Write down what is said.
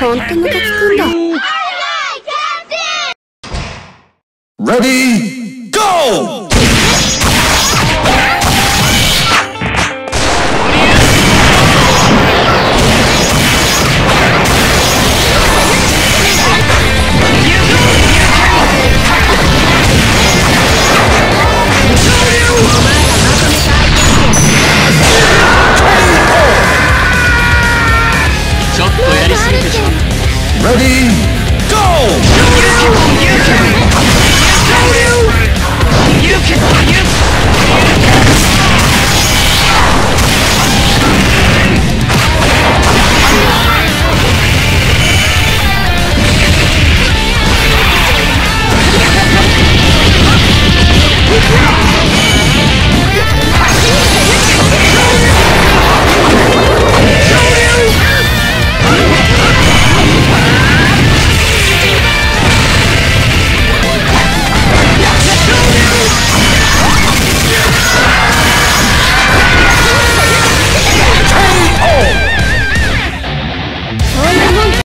ほんとムカつくんだ Ready, go! Ready?